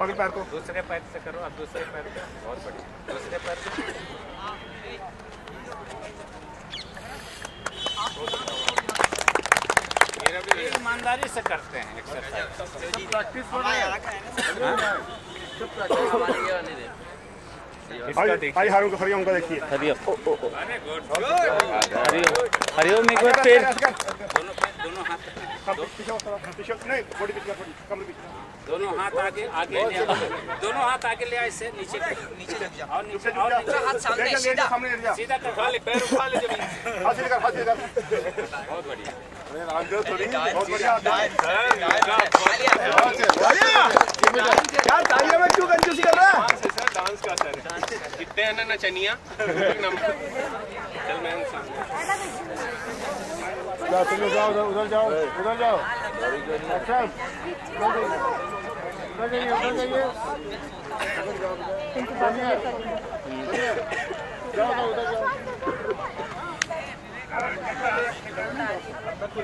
पकड़ पैर को। दूसरे पैर से करो अब दूसरे पैर पे। बहुत बढ़िया। दूसरे पैर पे। ईमानदारी से करते हैं एक्सरसाइज प्रैक्टिस कर रहे हैं। आई को हरिओम का देखिए। हरिओम ओ ओ ओ अरे गुड हरिओम हरिओम एक बार फिर दोनों दोनों हाथ सब पीछे हो, थोड़ा पीछे नहीं बॉडी पीछे बॉडी कमर पीछे दोनों हाथ आगे आगे ले आओ दोनों हाथ आगे ले आओ इससे नीचे नीचे और नीचे और नीचे हाथ सामने सीधा सामने ले जा सीधा कर खाली पैर उठा ले ज़मीन हाथ सीधा कर हाथ सीधा बहुत बढ़िया अरे रामदेव थोड़ी बहुत बढ़िया यार तालियाँ में क्यों कंजूसी कर रहा है डांस का सर कितने हैं ना नचनिया चल मैं जाओ तुम लोग जाओ उधर उधर जाओ Very good. That's right. Continue. Continue. Come here. Come here. Go, go, go, go.